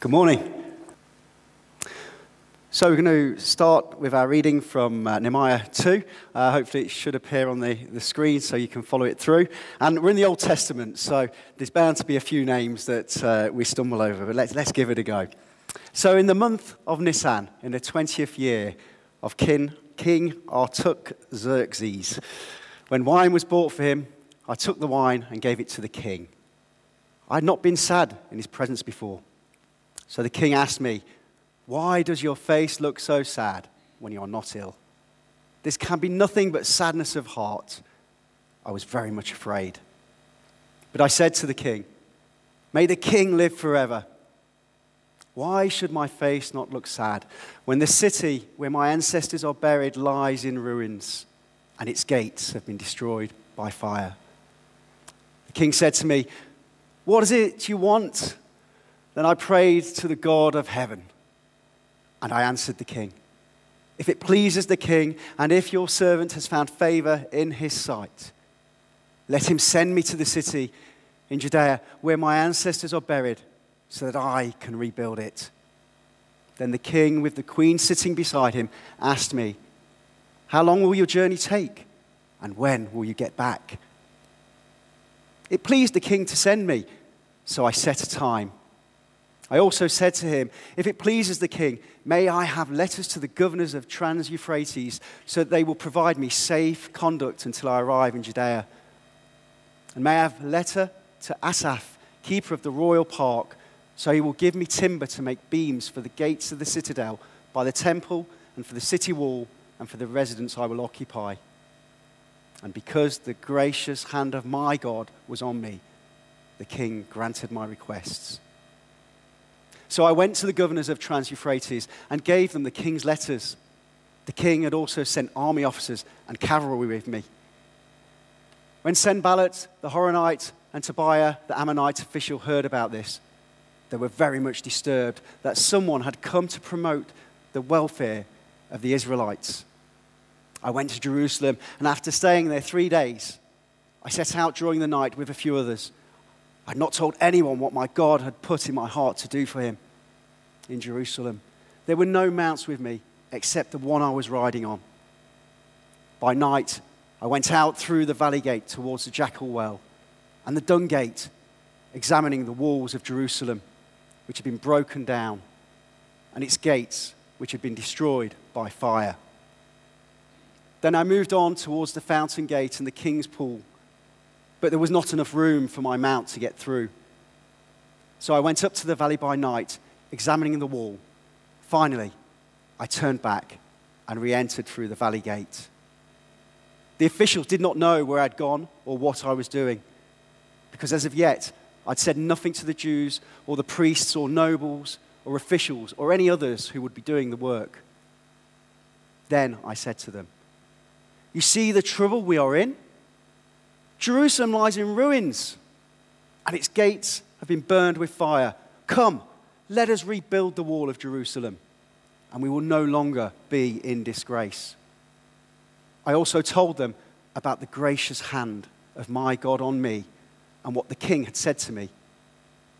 Good morning. So, we're going to start with our reading from uh, Nehemiah 2. Uh, hopefully, it should appear on the, the screen so you can follow it through. And we're in the Old Testament, so there's bound to be a few names that uh, we stumble over, but let's, let's give it a go. So, in the month of Nisan, in the 20th year of King, King Artaxerxes, when wine was bought for him, I took the wine and gave it to the king. I had not been sad in his presence before. So the king asked me, Why does your face look so sad when you are not ill? This can be nothing but sadness of heart. I was very much afraid. But I said to the king, May the king live forever. Why should my face not look sad when the city where my ancestors are buried lies in ruins and its gates have been destroyed by fire? The king said to me, What is it you want? Then I prayed to the God of heaven, and I answered the king. If it pleases the king, and if your servant has found favor in his sight, let him send me to the city in Judea where my ancestors are buried, so that I can rebuild it. Then the king, with the queen sitting beside him, asked me, How long will your journey take? And when will you get back? It pleased the king to send me, so I set a time I also said to him, If it pleases the king, may I have letters to the governors of Trans Euphrates so that they will provide me safe conduct until I arrive in Judea. And may I have a letter to Asaph, keeper of the royal park, so he will give me timber to make beams for the gates of the citadel, by the temple, and for the city wall, and for the residence I will occupy. And because the gracious hand of my God was on me, the king granted my requests. So I went to the governors of Trans Euphrates and gave them the king's letters. The king had also sent army officers and cavalry with me. When Sanballat, the Horonite, and Tobiah, the Ammonite official, heard about this, they were very much disturbed that someone had come to promote the welfare of the Israelites. I went to Jerusalem, and after staying there three days, I set out during the night with a few others. I had not told anyone what my God had put in my heart to do for him in Jerusalem. There were no mounts with me except the one I was riding on. By night, I went out through the valley gate towards the jackal well and the dung gate, examining the walls of Jerusalem, which had been broken down, and its gates, which had been destroyed by fire. Then I moved on towards the fountain gate and the king's pool but there was not enough room for my mount to get through. So I went up to the valley by night, examining the wall. Finally, I turned back and re entered through the valley gate. The officials did not know where I'd gone or what I was doing, because as of yet, I'd said nothing to the Jews or the priests or nobles or officials or any others who would be doing the work. Then I said to them, You see the trouble we are in? Jerusalem lies in ruins, and its gates have been burned with fire. Come, let us rebuild the wall of Jerusalem, and we will no longer be in disgrace. I also told them about the gracious hand of my God on me and what the king had said to me.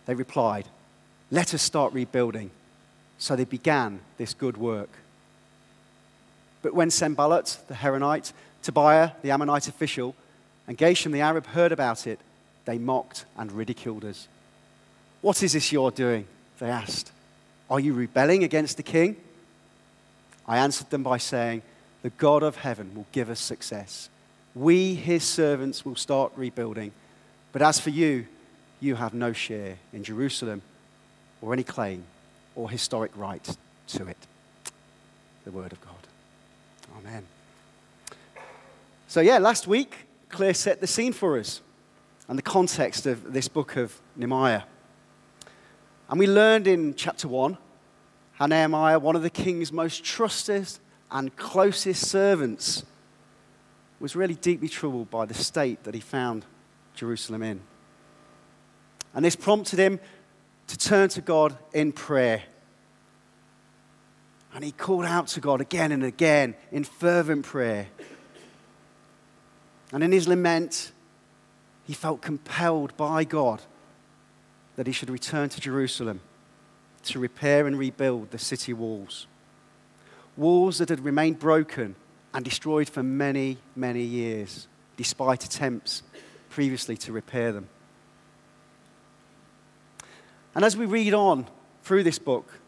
They replied, Let us start rebuilding. So they began this good work. But when Sanballat, the Horonite, Tobiah, the Ammonite official, and Geshem the Arab heard about it, they mocked and ridiculed us. What is this you're doing? They asked. Are you rebelling against the king? I answered them by saying, The God of heaven will give us success. We, his servants, will start rebuilding. But as for you, you have no share in Jerusalem or any claim or historic right to it. The word of God. Amen. So, yeah, last week Claire set the scene for us and the context of this book of Nehemiah. And we learned in chapter 1 how Nehemiah, one of the king's most trusted and closest servants, was really deeply troubled by the state that he found Jerusalem in. And this prompted him to turn to God in prayer. And he called out to God again and again in fervent prayer. And in his lament, he felt compelled by God that he should return to Jerusalem to repair and rebuild the city walls. Walls that had remained broken and destroyed for many, many years, despite attempts previously to repair them. And as we read on through this book,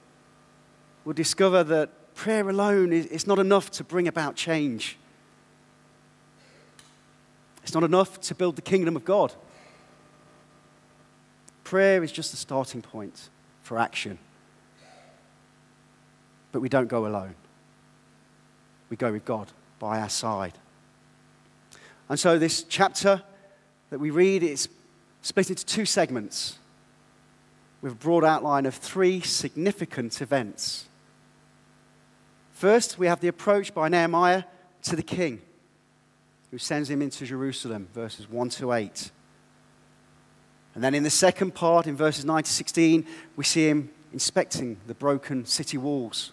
we'll discover that prayer alone is not enough to bring about change. It's not enough to build the kingdom of God. Prayer is just the starting point for action. But we don't go alone, we go with God by our side. And so, this chapter that we read is split into two segments with a broad outline of three significant events. First, we have the approach by Nehemiah to the king, who sends him into Jerusalem, verses 1 to 8. And then in the second part, in verses 9 to 16, we see him inspecting the broken city walls.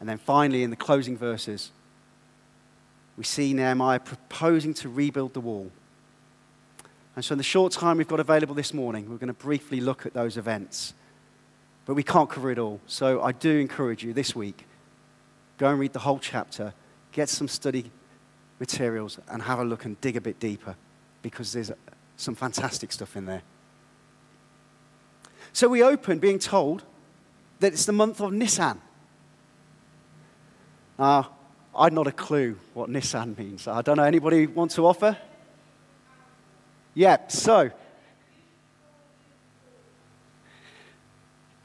And then finally, in the closing verses, we see Nehemiah proposing to rebuild the wall. And so, in the short time we've got available this morning, we're going to briefly look at those events. But we can't cover it all. So, I do encourage you this week go and read the whole chapter, get some study materials, and have a look and dig a bit deeper because there's some fantastic stuff in there. So, we open being told that it's the month of Nisan. Now, I'd not a clue what Nisan means. I don't know. Anybody want to offer? Yeah, so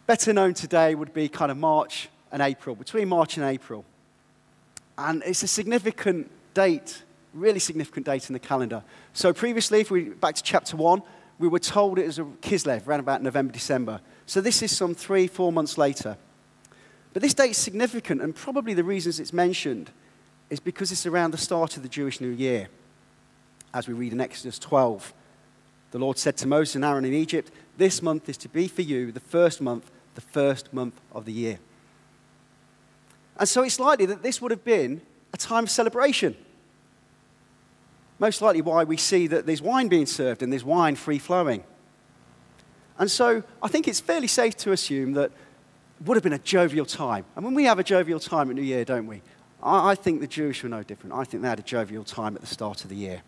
better known today would be kind of March and April, between March and April. And it's a significant date, really significant date in the calendar. So previously, if we back to chapter one, we were told it was a Kislev around about November, December. So this is some three, four months later. But this date is significant, and probably the reasons it's mentioned is because it's around the start of the Jewish New Year, as we read in Exodus 12. The Lord said to Moses and Aaron in Egypt, This month is to be for you the first month, the first month of the year. And so it's likely that this would have been a time of celebration. Most likely, why we see that there's wine being served and there's wine free flowing. And so I think it's fairly safe to assume that it would have been a jovial time. And when we have a jovial time at New Year, don't we? I, I think the Jewish were no different. I think they had a jovial time at the start of the year.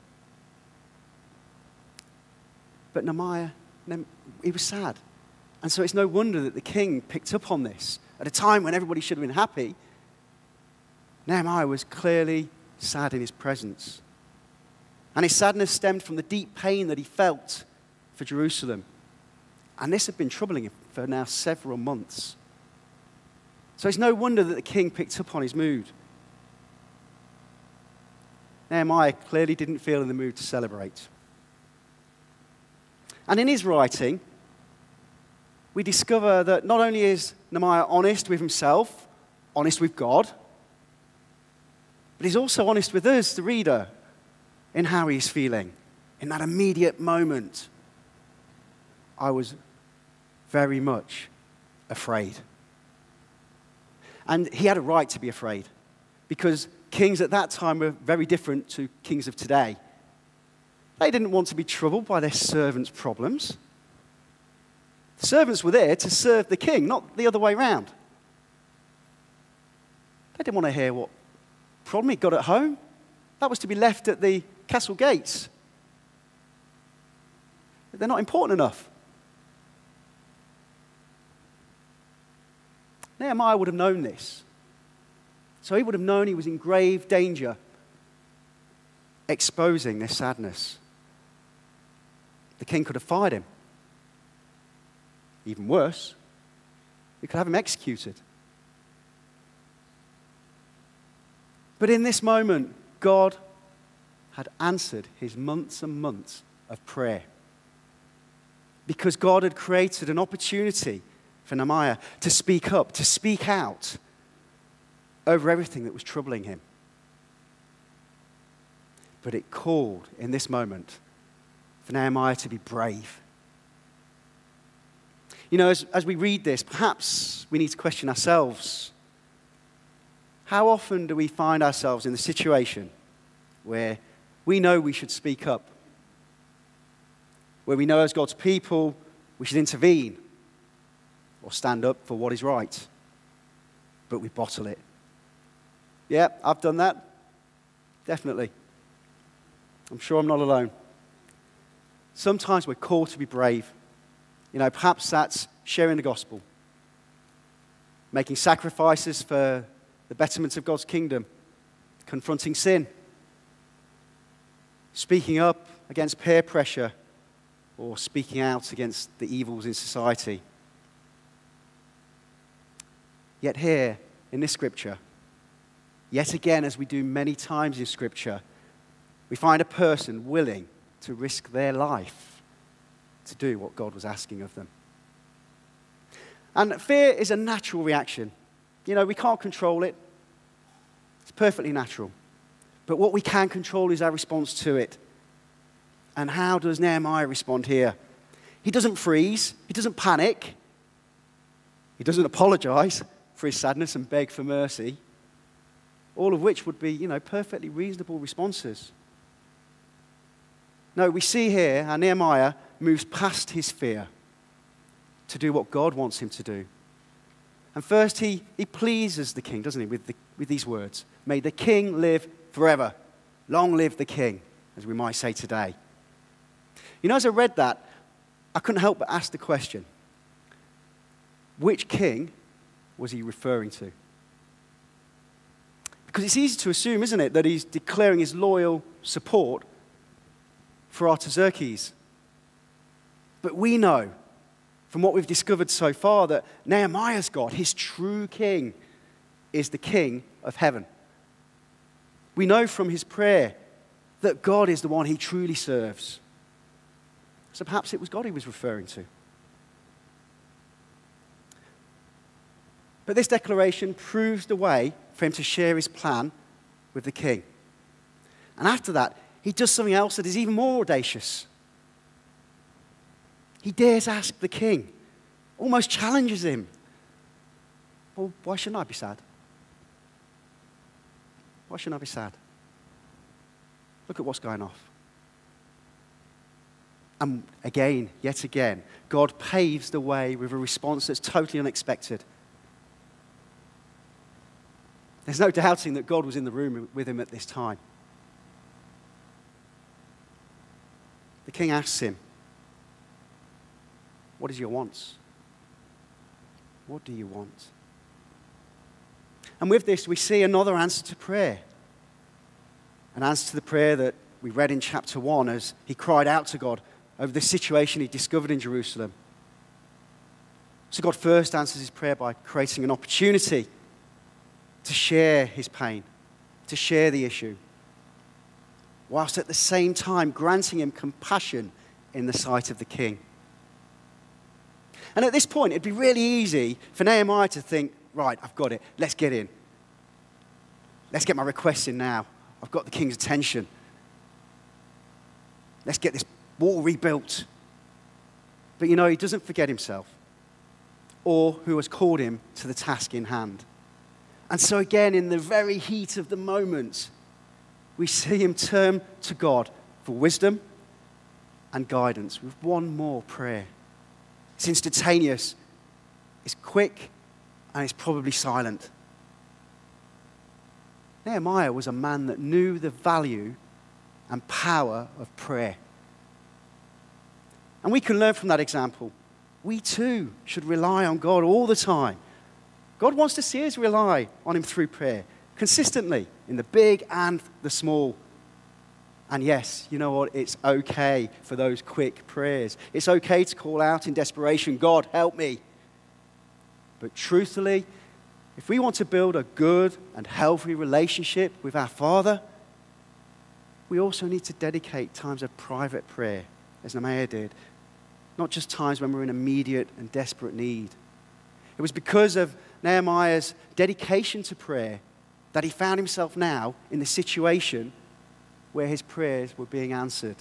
But Nehemiah, he was sad. And so it's no wonder that the king picked up on this. At a time when everybody should have been happy, Nehemiah was clearly sad in his presence. And his sadness stemmed from the deep pain that he felt for Jerusalem. And this had been troubling him for now several months. So it's no wonder that the king picked up on his mood. Nehemiah clearly didn't feel in the mood to celebrate. And in his writing, we discover that not only is Nehemiah honest with himself, honest with God, but he's also honest with us, the reader, in how he's feeling. In that immediate moment, I was very much afraid. And he had a right to be afraid because kings at that time were very different to kings of today. They didn't want to be troubled by their servants' problems. The servants were there to serve the king, not the other way round. They didn't want to hear what problem he got at home. That was to be left at the castle gates. They're not important enough. Nehemiah would have known this. So he would have known he was in grave danger, exposing this sadness the king could have fired him. Even worse, he could have him executed. But in this moment, God had answered his months and months of prayer. Because God had created an opportunity for Nehemiah to speak up, to speak out over everything that was troubling him. But it called in this moment for Nehemiah to be brave. You know, as, as we read this, perhaps we need to question ourselves. How often do we find ourselves in the situation where we know we should speak up? Where we know as God's people we should intervene? or stand up for what is right, but we bottle it. Yeah, I've done that. Definitely. I'm sure I'm not alone. Sometimes we're called to be brave. You know, perhaps that's sharing the gospel, making sacrifices for the betterment of God's kingdom, confronting sin, speaking up against peer pressure, or speaking out against the evils in society. Yet, here in this scripture, yet again, as we do many times in scripture, we find a person willing to risk their life to do what God was asking of them. And fear is a natural reaction. You know, we can't control it, it's perfectly natural. But what we can control is our response to it. And how does Nehemiah respond here? He doesn't freeze, he doesn't panic, he doesn't apologize for his sadness and beg for mercy, all of which would be, you know, perfectly reasonable responses. No, we see here how Nehemiah moves past his fear to do what God wants him to do. And first, he, he pleases the king, doesn't he, with, the, with these words May the king live forever. Long live the king, as we might say today. You know, as I read that, I couldn't help but ask the question which king was he referring to? Because it's easy to assume, isn't it, that he's declaring his loyal support for Artaxerxes. But we know from what we've discovered so far that Nehemiah's God, his true king, is the king of heaven. We know from his prayer that God is the one he truly serves. So perhaps it was God he was referring to. But this declaration proves the way for him to share his plan with the king. And after that, he does something else that is even more audacious. He dares ask the king, almost challenges him. Well, why shouldn't I be sad? Why shouldn't I be sad? Look at what's going off. And again, yet again, God paves the way with a response that's totally unexpected. There's no doubting that God was in the room with him at this time. The king asks him, What is your wants? What do you want? And with this, we see another answer to prayer. An answer to the prayer that we read in chapter 1 as he cried out to God over the situation he discovered in Jerusalem. So God first answers his prayer by creating an opportunity to share his pain, to share the issue, whilst at the same time granting him compassion in the sight of the king. And at this point, it'd be really easy for Nehemiah to think, right, I've got it, let's get in. Let's get my request in now. I've got the king's attention. Let's get this wall rebuilt. But you know, he doesn't forget himself or who has called him to the task in hand. And so, again, in the very heat of the moment, we see him turn to God for wisdom and guidance with one more prayer. It's instantaneous, it's quick, and it's probably silent. Nehemiah was a man that knew the value and power of prayer. And we can learn from that example. We too should rely on God all the time God wants to see us rely on Him through prayer consistently in the big and the small. And yes, you know what? It's okay for those quick prayers. It's okay to call out in desperation, God, help me. But truthfully, if we want to build a good and healthy relationship with our Father, we also need to dedicate times of private prayer, as Nehemiah did, not just times when we're in immediate and desperate need. It was because of Nehemiah's dedication to prayer that he found himself now in the situation where his prayers were being answered.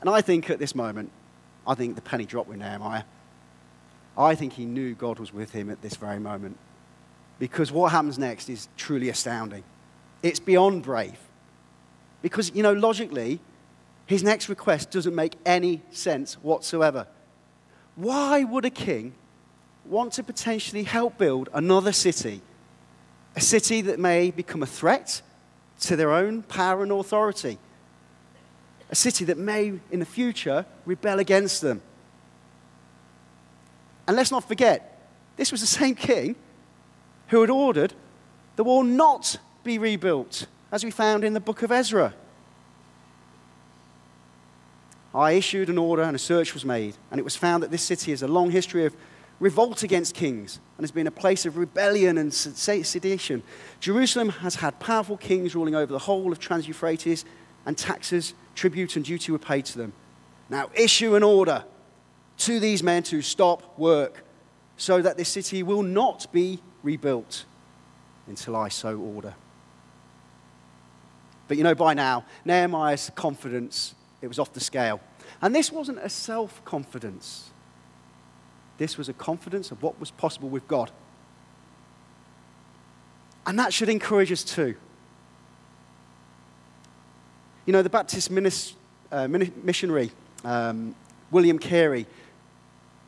And I think at this moment, I think the penny dropped with Nehemiah. I think he knew God was with him at this very moment. Because what happens next is truly astounding. It's beyond brave. Because, you know, logically, his next request doesn't make any sense whatsoever. why would a king want to potentially help build another city? A city that may become a threat to their own power and authority. A city that may, in the future, rebel against them. And let's not forget, this was the same king who had ordered the wall not be rebuilt, as we found in the book of Ezra. I issued an order and a search was made, and it was found that this city has a long history of revolt against kings and has been a place of rebellion and sedition. Jerusalem has had powerful kings ruling over the whole of Trans Euphrates, and taxes, tribute, and duty were paid to them. Now issue an order to these men to stop work so that this city will not be rebuilt until I so order. But you know, by now, Nehemiah's confidence it was off the scale. And this wasn't a self confidence, this was a confidence of what was possible with God. And that should encourage us too. You know, the Baptist uh, missionary, um, William Carey,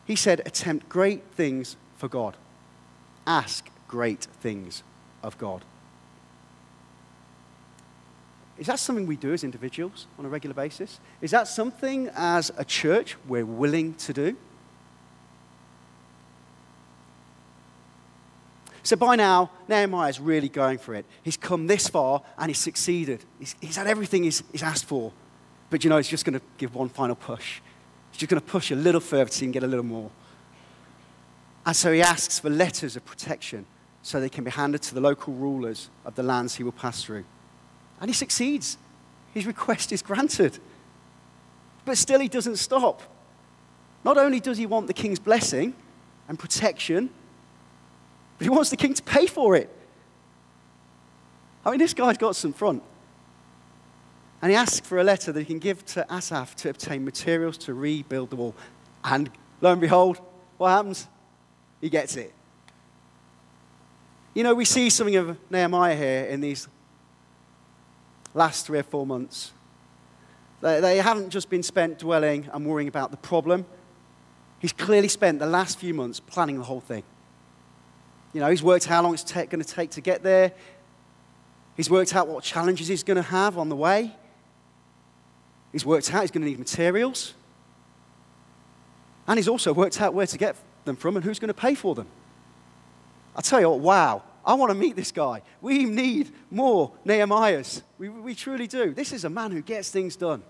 he said, attempt great things for God. Ask great things of God. Is that something we do as individuals on a regular basis? Is that something as a church we're willing to do? So by now, Nehemiah is really going for it. He's come this far and he's succeeded. He's, he's had everything he's, he's asked for. But you know, he's just going to give one final push. He's just going to push a little further to see him get a little more. And so he asks for letters of protection so they can be handed to the local rulers of the lands he will pass through. And he succeeds. His request is granted. But still, he doesn't stop. Not only does he want the king's blessing and protection, but he wants the king to pay for it. I mean, this guy's got some front. And he asks for a letter that he can give to Asaph to obtain materials to rebuild the wall. And lo and behold, what happens? He gets it. You know, we see something of Nehemiah here in these last three or four months. They, they haven't just been spent dwelling and worrying about the problem. He's clearly spent the last few months planning the whole thing. You know, he's worked out how long it's going to take to get there. He's worked out what challenges he's going to have on the way. He's worked out he's going to need materials. And he's also worked out where to get them from and who's going to pay for them. I tell you what, wow. I want to meet this guy. We need more Nehemiahs. We, we truly do. This is a man who gets things done.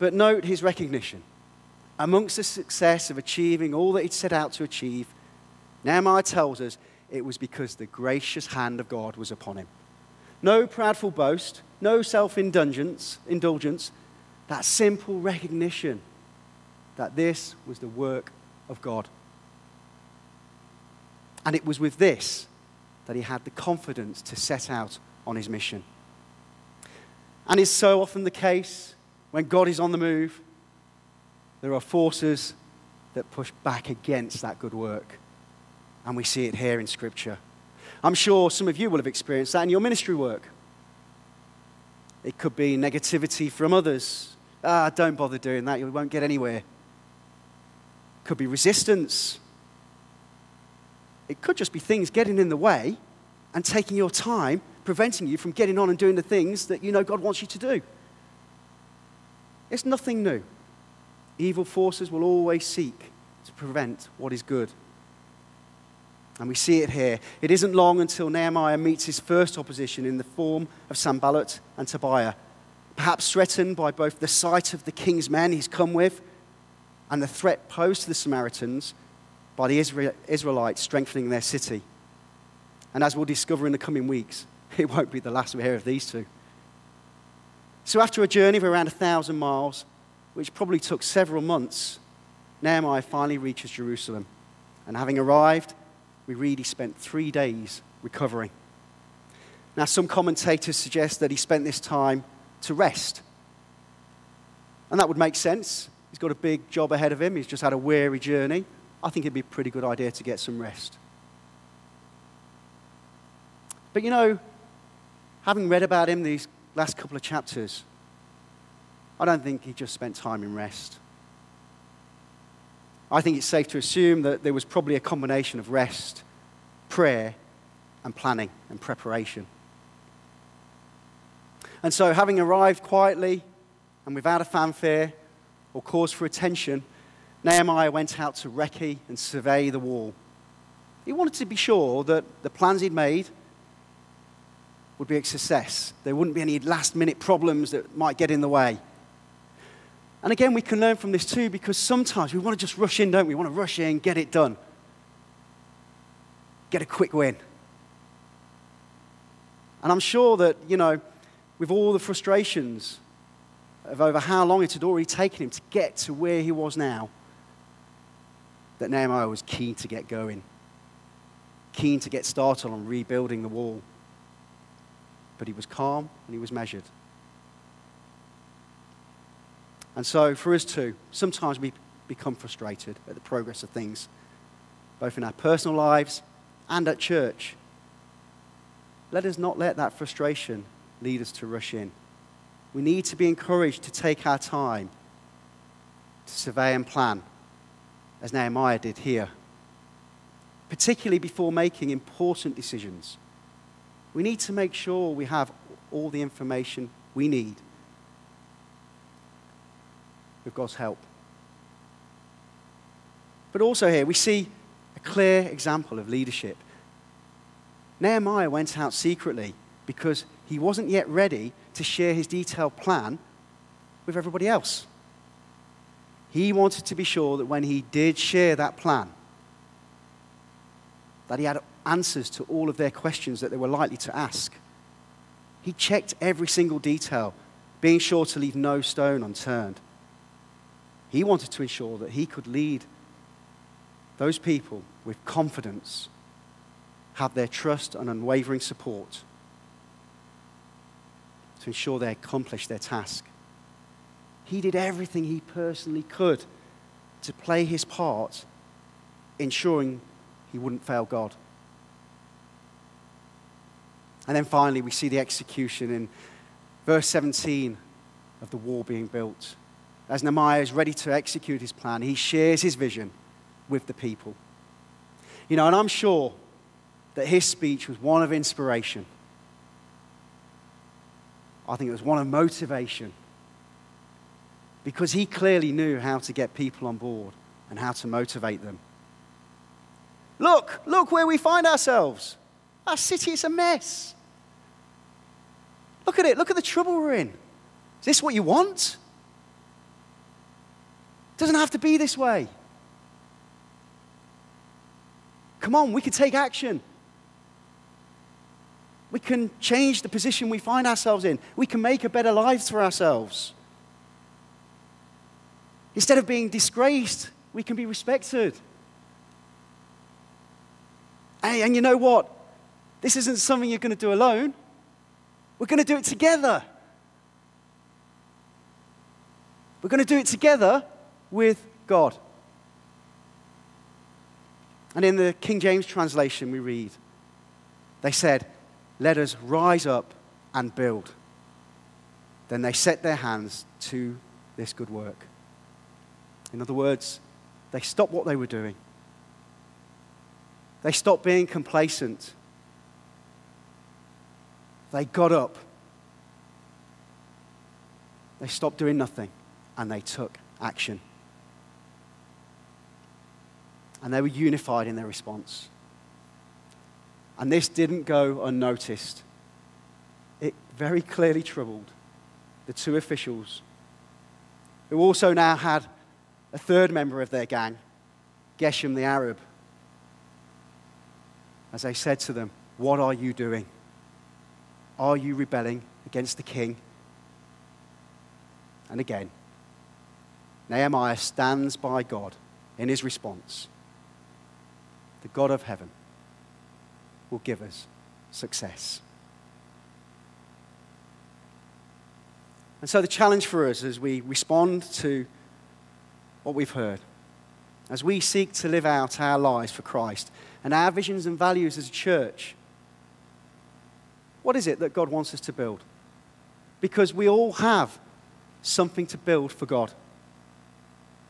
But note his recognition. Amongst the success of achieving all that he'd set out to achieve, Nehemiah tells us it was because the gracious hand of God was upon him. No proudful boast, no self indulgence, indulgence, that simple recognition that this was the work of God. And it was with this that he had the confidence to set out on his mission. And it's so often the case when God is on the move, there are forces that push back against that good work. And we see it here in Scripture. I'm sure some of you will have experienced that in your ministry work. It could be negativity from others. Ah, don't bother doing that, you won't get anywhere. Could be resistance it could just be things getting in the way and taking your time, preventing you from getting on and doing the things that you know God wants you to do. It's nothing new. Evil forces will always seek to prevent what is good. And we see it here. It isn't long until Nehemiah meets his first opposition in the form of Sanballat and Tobiah, perhaps threatened by both the sight of the king's men he's come with and the threat posed to the Samaritans by the Israelites strengthening their city. And as we'll discover in the coming weeks, it won't be the last we hear of these two. So, after a journey of around a thousand miles, which probably took several months, Nehemiah finally reaches Jerusalem. And having arrived, we read he spent three days recovering. Now, some commentators suggest that he spent this time to rest. And that would make sense. He's got a big job ahead of him, he's just had a weary journey. I think it'd be a pretty good idea to get some rest. But you know, having read about him these last couple of chapters, I don't think he just spent time in rest. I think it's safe to assume that there was probably a combination of rest, prayer, and planning and preparation. And so, having arrived quietly and without a fanfare or cause for attention, Nehemiah went out to recce and survey the wall. He wanted to be sure that the plans he'd made would be a success. There wouldn't be any last minute problems that might get in the way. And again, we can learn from this too because sometimes we want to just rush in, don't we? We want to rush in, get it done, get a quick win. And I'm sure that, you know, with all the frustrations of over how long it had already taken him to get to where he was now, that Nehemiah was keen to get going, keen to get started on rebuilding the wall. But he was calm and he was measured. And so, for us too, sometimes we become frustrated at the progress of things, both in our personal lives and at church. Let us not let that frustration lead us to rush in. We need to be encouraged to take our time to survey and plan, as Nehemiah did here, particularly before making important decisions. We need to make sure we have all the information we need with God's help. But also, here we see a clear example of leadership. Nehemiah went out secretly because he wasn't yet ready to share his detailed plan with everybody else. He wanted to be sure that when he did share that plan, that he had answers to all of their questions that they were likely to ask. He checked every single detail, being sure to leave no stone unturned. He wanted to ensure that he could lead those people with confidence, have their trust and unwavering support to ensure they accomplished their task. He did everything he personally could to play his part, ensuring he wouldn't fail God. And then finally, we see the execution in verse 17 of the wall being built. As Nehemiah is ready to execute his plan, he shares his vision with the people. You know, and I'm sure that his speech was one of inspiration. I think it was one of motivation because he clearly knew how to get people on board and how to motivate them. Look, look where we find ourselves. Our city is a mess. Look at it. Look at the trouble we're in. Is this what you want? It doesn't have to be this way. Come on, we can take action. We can change the position we find ourselves in. We can make a better life for ourselves. Instead of being disgraced, we can be respected. Hey, and you know what? This isn't something you're going to do alone. We're going to do it together. We're going to do it together with God. And in the King James translation, we read, they said, let us rise up and build. Then they set their hands to this good work. In other words, they stopped what they were doing. They stopped being complacent. They got up. They stopped doing nothing and they took action. And they were unified in their response. And this didn't go unnoticed. It very clearly troubled the two officials, who also now had a third member of their gang, Geshem the Arab, as they said to them, What are you doing? Are you rebelling against the king? And again, Nehemiah stands by God in his response. The God of heaven will give us success. And so, the challenge for us as we respond to what we've heard, as we seek to live out our lives for Christ and our visions and values as a church, what is it that God wants us to build? Because we all have something to build for God,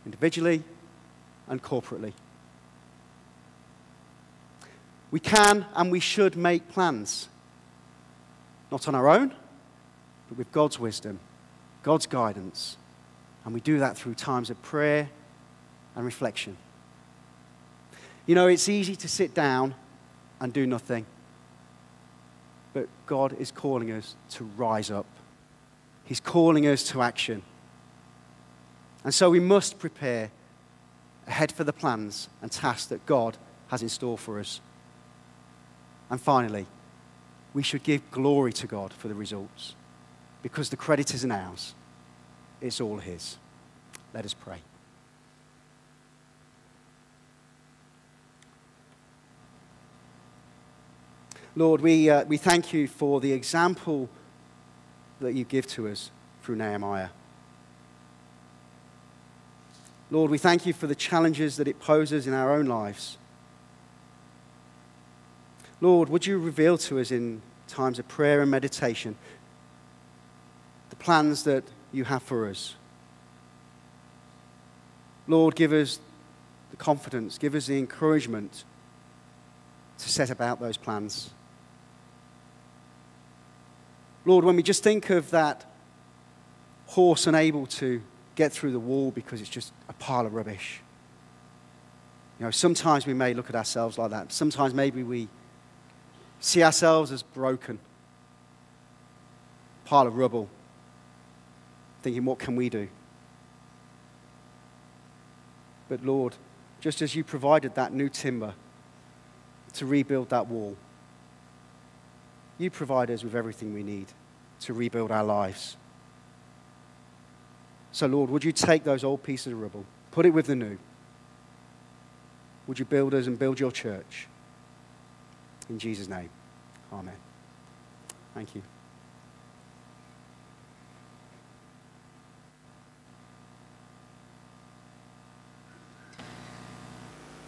individually and corporately. We can and we should make plans, not on our own, but with God's wisdom, God's guidance. And we do that through times of prayer and reflection. You know, it's easy to sit down and do nothing, but God is calling us to rise up. He's calling us to action. And so we must prepare ahead for the plans and tasks that God has in store for us. And finally, we should give glory to God for the results because the credit isn't ours, it's all His. Let us pray. Lord, we, uh, we thank you for the example that you give to us through Nehemiah. Lord, we thank you for the challenges that it poses in our own lives. Lord, would you reveal to us in times of prayer and meditation the plans that you have for us? Lord, give us the confidence, give us the encouragement to set about those plans. Lord, when we just think of that horse unable to get through the wall because it's just a pile of rubbish. You know, sometimes we may look at ourselves like that. Sometimes maybe we see ourselves as broken, pile of rubble, thinking, what can we do? But Lord, just as you provided that new timber to rebuild that wall, you provide us with everything we need to rebuild our lives. So, Lord, would you take those old pieces of rubble, put it with the new? Would you build us and build your church? In Jesus' name, amen. Thank you.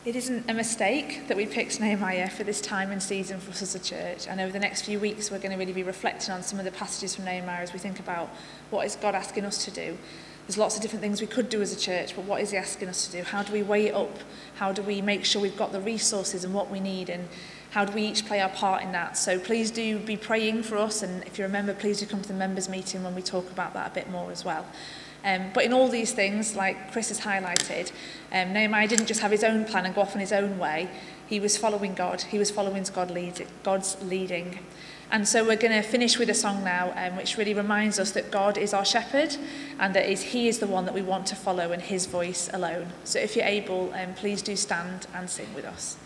It isn't a mistake that we picked Nehemiah for this time and season for us as a church. And over the next few weeks, we're going to really be reflecting on some of the passages from Nehemiah as we think about what is God asking us to do. There's lots of different things we could do as a church, but what is he asking us to do? How do we weigh it up? How do we make sure we've got the resources and what we need? And how do we each play our part in that? So please do be praying for us. And if you remember, please do come to the members' meeting when we talk about that a bit more as well. Um, but in all these things, like Chris has highlighted, um, Nehemiah didn't just have his own plan and go off on his own way. He was following God. He was following God lead, God's leading. And so we're going to finish with a song now, um, which really reminds us that God is our shepherd and that is, He is the one that we want to follow and His voice alone. So if you're able, um, please do stand and sing with us.